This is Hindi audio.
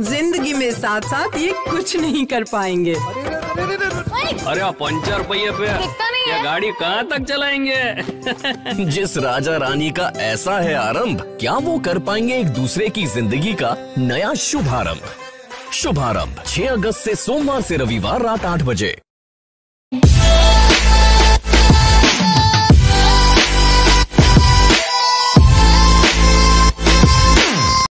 ज़िंदगी में साथ साथ ये कुछ नहीं कर पाएँगे। अरे आप पंचर पहिए पे ये गाड़ी कहाँ तक चलाएँगे? जिस राजा रानी का ऐसा है आरंभ क्या वो कर पाएँगे एक दूसरे की ज़िंदगी का नया शुभारंभ? शुभारंभ 6 अगस्त से सोमवार से रविवार रात 8 बजे।